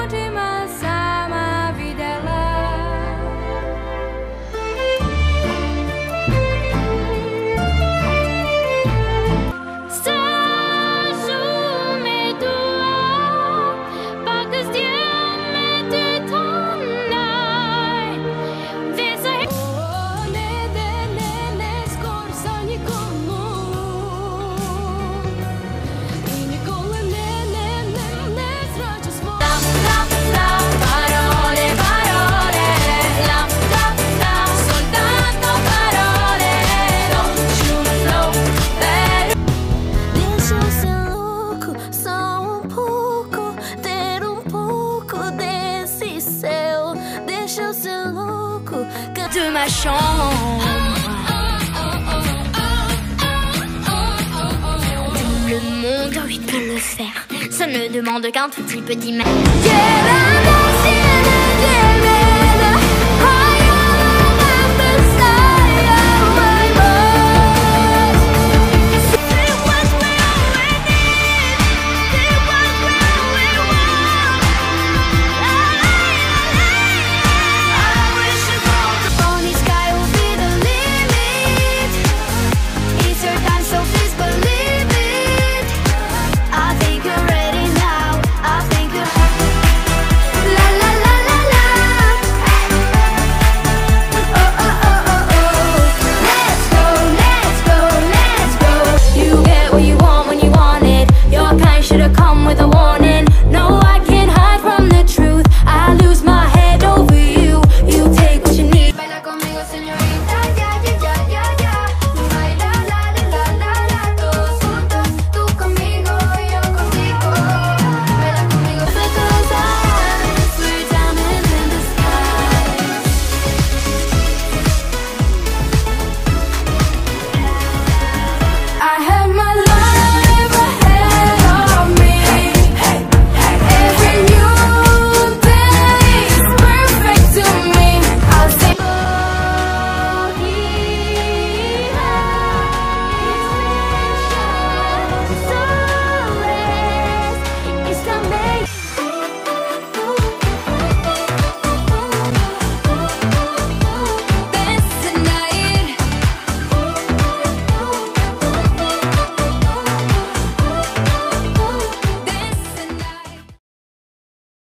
Lord, ma chambre. Le monde, oui, peut le faire. Ça ne demande qu'un tout petit peu d'image.